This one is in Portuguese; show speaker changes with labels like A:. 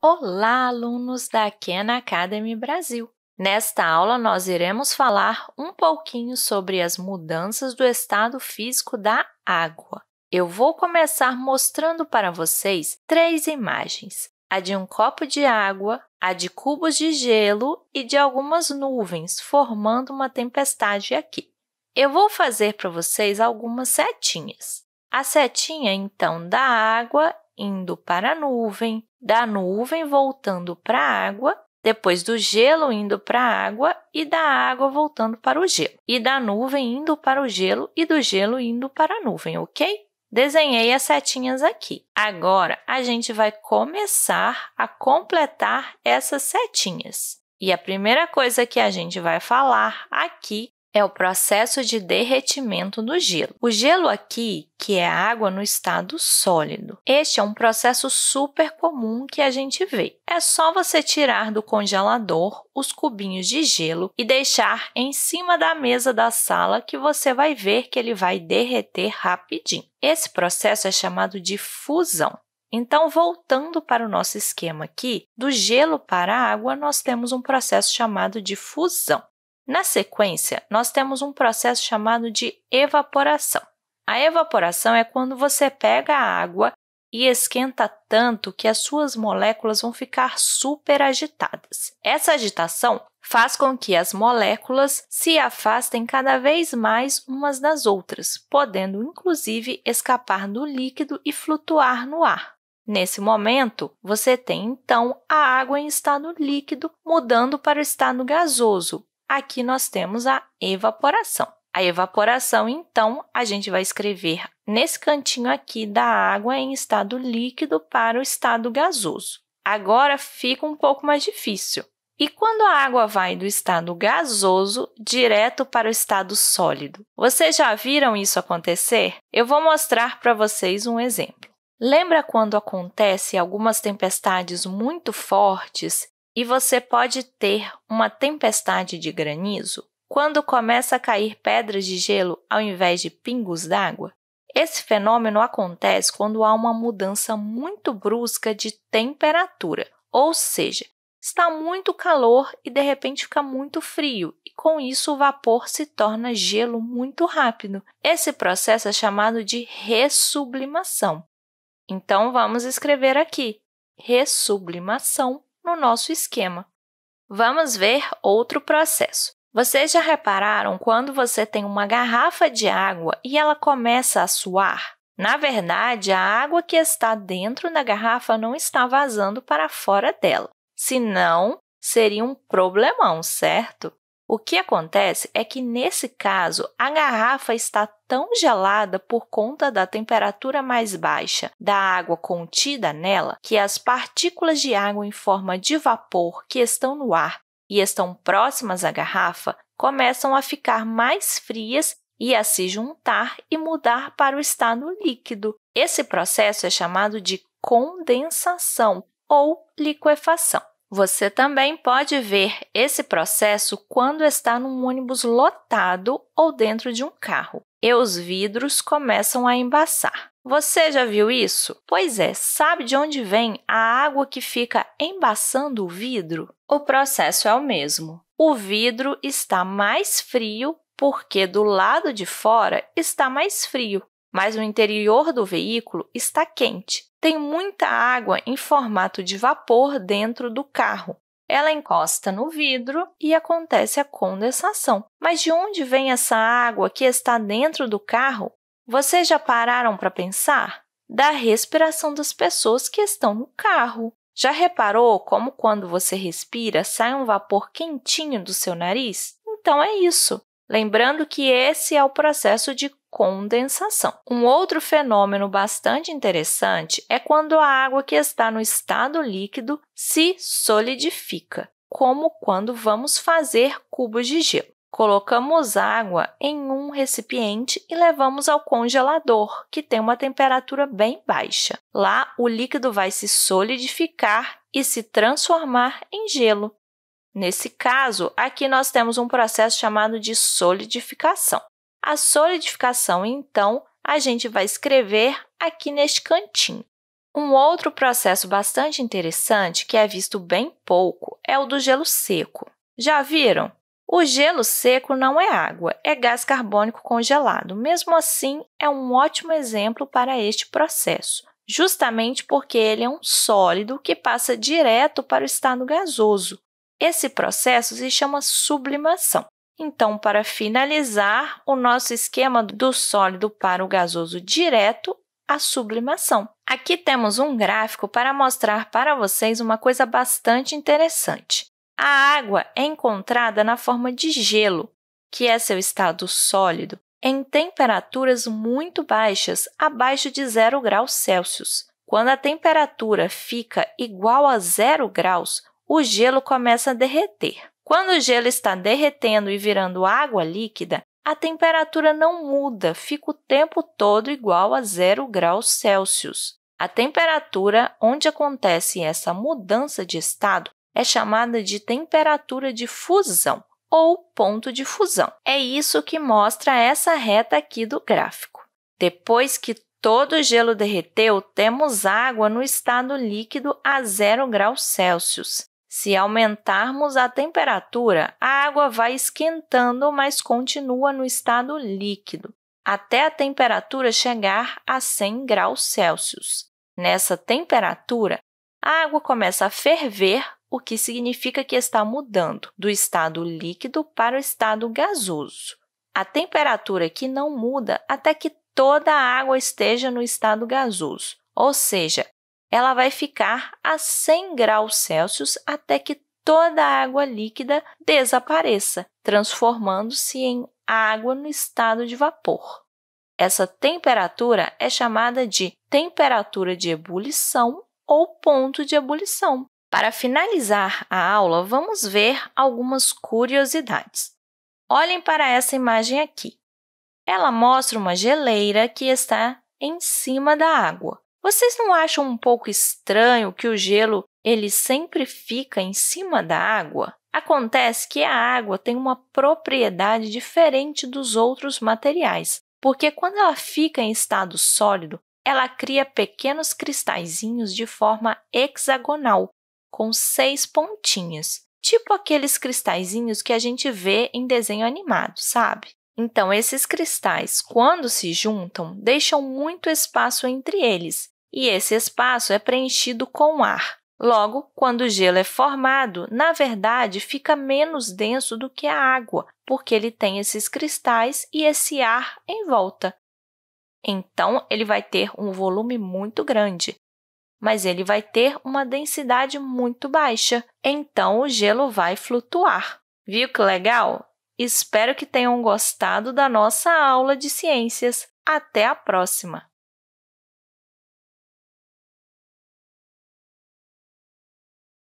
A: Olá, alunos da Khan Academy Brasil! Nesta aula, nós iremos falar um pouquinho sobre as mudanças do estado físico da água. Eu vou começar mostrando para vocês três imagens, a de um copo de água, a de cubos de gelo e de algumas nuvens, formando uma tempestade aqui. Eu vou fazer para vocês algumas setinhas. A setinha, então, da água indo para a nuvem, da nuvem voltando para a água, depois do gelo indo para a água e da água voltando para o gelo, e da nuvem indo para o gelo e do gelo indo para a nuvem, ok? Desenhei as setinhas aqui. Agora, a gente vai começar a completar essas setinhas. E a primeira coisa que a gente vai falar aqui é o processo de derretimento do gelo. O gelo aqui, que é a água no estado sólido, este é um processo super comum que a gente vê. É só você tirar do congelador os cubinhos de gelo e deixar em cima da mesa da sala que você vai ver que ele vai derreter rapidinho. Esse processo é chamado de fusão. Então, voltando para o nosso esquema aqui, do gelo para a água, nós temos um processo chamado de fusão. Na sequência, nós temos um processo chamado de evaporação. A evaporação é quando você pega a água e esquenta tanto que as suas moléculas vão ficar super agitadas. Essa agitação faz com que as moléculas se afastem cada vez mais umas das outras, podendo inclusive escapar do líquido e flutuar no ar. Nesse momento, você tem então a água em estado líquido mudando para o estado gasoso, aqui nós temos a evaporação. A evaporação, então, a gente vai escrever nesse cantinho aqui da água em estado líquido para o estado gasoso. Agora fica um pouco mais difícil. E quando a água vai do estado gasoso direto para o estado sólido? Vocês já viram isso acontecer? Eu vou mostrar para vocês um exemplo. Lembra quando acontece algumas tempestades muito fortes e você pode ter uma tempestade de granizo quando começa a cair pedras de gelo ao invés de pingos d'água. Esse fenômeno acontece quando há uma mudança muito brusca de temperatura, ou seja, está muito calor e de repente fica muito frio, e com isso o vapor se torna gelo muito rápido. Esse processo é chamado de ressublimação. Então, vamos escrever aqui: ressublimação no nosso esquema. Vamos ver outro processo. Vocês já repararam quando você tem uma garrafa de água e ela começa a suar? Na verdade, a água que está dentro da garrafa não está vazando para fora dela. Senão, seria um problemão, certo? O que acontece é que, nesse caso, a garrafa está tão gelada por conta da temperatura mais baixa da água contida nela que as partículas de água em forma de vapor que estão no ar e estão próximas à garrafa começam a ficar mais frias e a se juntar e mudar para o estado líquido. Esse processo é chamado de condensação ou liquefação. Você também pode ver esse processo quando está num ônibus lotado ou dentro de um carro e os vidros começam a embaçar. Você já viu isso? Pois é, sabe de onde vem a água que fica embaçando o vidro? O processo é o mesmo. O vidro está mais frio porque do lado de fora está mais frio, mas o interior do veículo está quente. Tem muita água em formato de vapor dentro do carro. Ela encosta no vidro e acontece a condensação. Mas de onde vem essa água que está dentro do carro? Vocês já pararam para pensar? Da respiração das pessoas que estão no carro. Já reparou como quando você respira sai um vapor quentinho do seu nariz? Então é isso. Lembrando que esse é o processo de condensação. Um outro fenômeno bastante interessante é quando a água que está no estado líquido se solidifica, como quando vamos fazer cubos de gelo. Colocamos água em um recipiente e levamos ao congelador, que tem uma temperatura bem baixa. Lá, o líquido vai se solidificar e se transformar em gelo. Nesse caso, aqui nós temos um processo chamado de solidificação. A solidificação, então, a gente vai escrever aqui neste cantinho. Um outro processo bastante interessante que é visto bem pouco é o do gelo seco. Já viram? O gelo seco não é água, é gás carbônico congelado. Mesmo assim, é um ótimo exemplo para este processo, justamente porque ele é um sólido que passa direto para o estado gasoso. Esse processo se chama sublimação. Então, para finalizar o nosso esquema do sólido para o gasoso direto, a sublimação. Aqui temos um gráfico para mostrar para vocês uma coisa bastante interessante. A água é encontrada na forma de gelo, que é seu estado sólido, em temperaturas muito baixas, abaixo de 0 graus Celsius. Quando a temperatura fica igual a 0 graus, o gelo começa a derreter. Quando o gelo está derretendo e virando água líquida, a temperatura não muda, fica o tempo todo igual a 0 graus Celsius. A temperatura onde acontece essa mudança de estado é chamada de temperatura de fusão ou ponto de fusão. É isso que mostra essa reta aqui do gráfico. Depois que todo o gelo derreteu, temos água no estado líquido a 0 graus Celsius. Se aumentarmos a temperatura, a água vai esquentando, mas continua no estado líquido, até a temperatura chegar a 100 graus Celsius. Nessa temperatura, a água começa a ferver o que significa que está mudando do estado líquido para o estado gasoso. A temperatura aqui não muda até que toda a água esteja no estado gasoso, ou seja, ela vai ficar a 100 graus Celsius até que toda a água líquida desapareça, transformando-se em água no estado de vapor. Essa temperatura é chamada de temperatura de ebulição ou ponto de ebulição. Para finalizar a aula, vamos ver algumas curiosidades. Olhem para essa imagem aqui. Ela mostra uma geleira que está em cima da água. Vocês não acham um pouco estranho que o gelo ele sempre fica em cima da água? Acontece que a água tem uma propriedade diferente dos outros materiais, porque quando ela fica em estado sólido, ela cria pequenos cristalzinhos de forma hexagonal, com seis pontinhas, tipo aqueles cristalzinhos que a gente vê em desenho animado, sabe? Então, esses cristais, quando se juntam, deixam muito espaço entre eles, e esse espaço é preenchido com ar. Logo, quando o gelo é formado, na verdade, fica menos denso do que a água, porque ele tem esses cristais e esse ar em volta. Então, ele vai ter um volume muito grande, mas ele vai ter uma densidade muito baixa, então o gelo vai flutuar. Viu que legal? Espero que tenham gostado da nossa aula de ciências. Até a próxima!